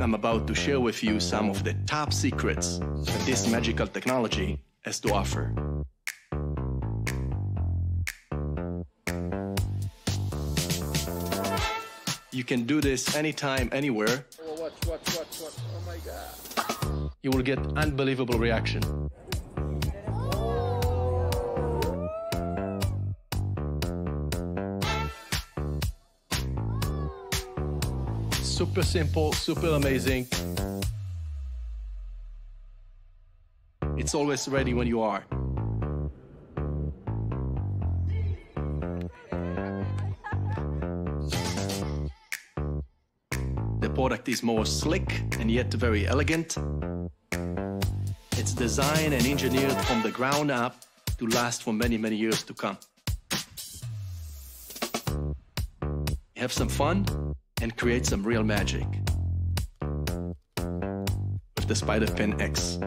I'm about to share with you some of the top secrets that this magical technology has to offer. You can do this anytime, anywhere. Oh, watch, watch, watch, watch. Oh my god. You will get unbelievable reaction. Super simple, super amazing. It's always ready when you are. The product is more slick and yet very elegant. It's designed and engineered from the ground up to last for many, many years to come. Have some fun and create some real magic with the Spider Pen X.